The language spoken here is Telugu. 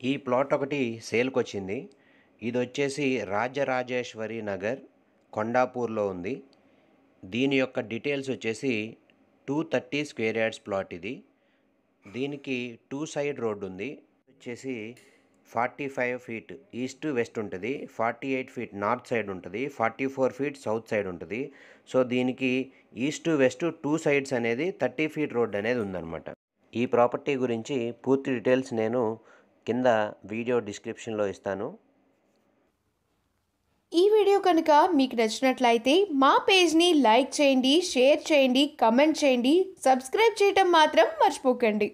ఈ ప్లాట్ ఒకటి సేల్కి వచ్చింది ఇది వచ్చేసి రాజరాజేశ్వరి నగర్ కొండాపూర్లో ఉంది. దీని యొక్క డీటెయిల్స్ వచ్చేసి two thirty square yards plot ఇది. దీనికి టూ సైడ్ రోడ్ ఉంది. వచ్చేసి forty five feet east west ఉంటుంది. Forty eight feet north side ఉంటుంది. Forty four feet south side ఉంటుంది. సో దీనికి ఈస్ట్ వెస్ట్ టూ సైడ్స్ అనేది థర్టీ ఫీట్ రోడ్ అనేది ఉందన్నమాట. ఈ ప్రాపర్టీ గురించి పూర్తి డీటెయిల్స్ నేను కింద వీడియో డిస్క్రిప్షన్లో ఇస్తాను. ఈ వీడియో కనుక మీకు నచ్చినట్లయితే మా పేజ్ని లైక్ చేయండి షేర్ చేయండి కమెంట్ చేయండి సబ్స్క్రైబ్ చేయటం మాత్రం మర్చిపోకండి.